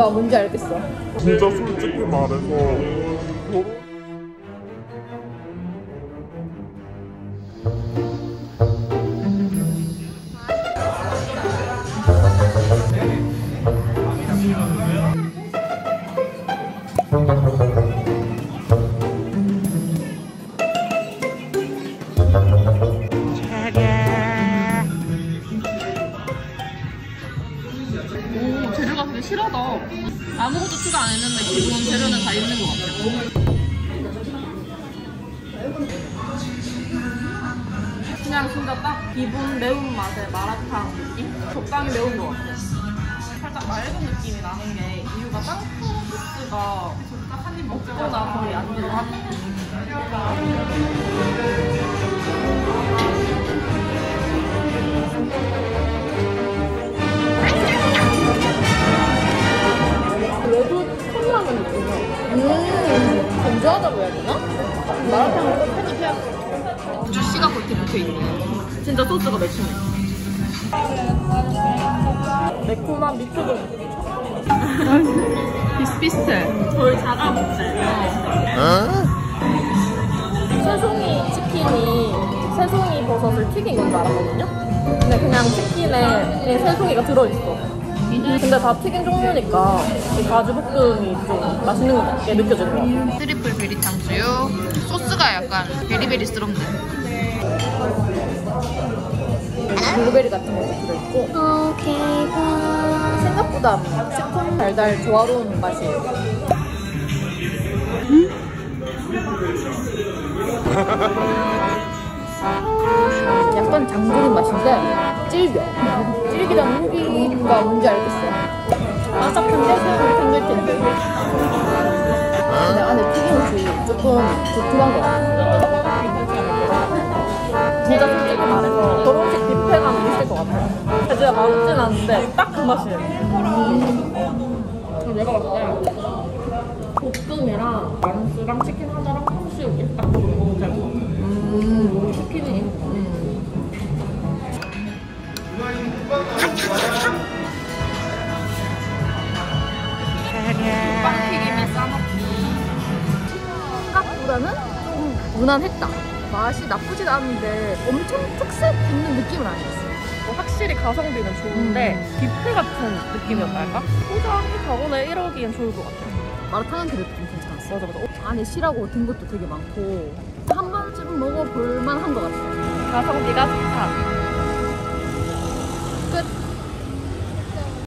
느낌인가 뭔지 알겠어. 진짜 솔직히 말해서 되게 실하다. 아무것도 추가 안 했는데 기본 재료는 다 있는 것 같아. 그냥 진짜 딱 기본 매운맛의 마라탕 느낌? 적당히 매운 것 같아. 살짝 맑은 느낌이 나는 게 이유가 땅콩 소스가 진짜 한입 먹자마자 거의 안 들어간 음, 건조하다고 해야 되나? 편입해야 돼. 주시가 겉에 붙어있네. 진짜 소스가 매콤해. 매콤한 미트볼. 비슷비슷해. 거의 자가 먹지. 새송이 치킨이 새송이 버섯을 튀긴 건줄 알았거든요? 근데 그냥 치킨에 이 새송이가 들어있어. 근데 다 튀긴 종류니까 이 가지 볶음이 좀 맛있는 것 같게 느껴지는 것 같아. triple berry 탕수육 소스가 약간 berry berry스럽네 블루베리 같은 것도 들어있고 생각보다 새콤 달달 조화로운 맛이에요. 약간 장조림 맛인데 질겨. 질기던 후기가 뭔지 알겠어. 바삭한데 탱글탱글. 근데 안에 튀김옷이 조금 두툼한 것 같아. 진짜 솔직히 말해서 결혼식 뷔페감이 있을 것 같아요. 진짜 맛없진 않은데 딱 그 맛이에요. 음. 내가 봤을 때 볶음이랑 마른스랑 치킨 하나랑 탕수육 딱 먹으면 될것 같아. 음. 치킨이 생각보다는 좀 무난했다. 맛이 나쁘진 않은데 엄청 특색 있는 느낌은 아니었어요. 뭐 확실히 가성비는 좋은데 뷔페 같은 느낌이었달까? 포장해 가거나 이러기엔 좋을 것 같아. 마라탕은 그래도 좀 괜찮았어. 맞아 맞아. 어, 안에 실하고 든 것도 되게 많고 한 번쯤 먹어볼 만한 것 같아요. 가성비가 좋다.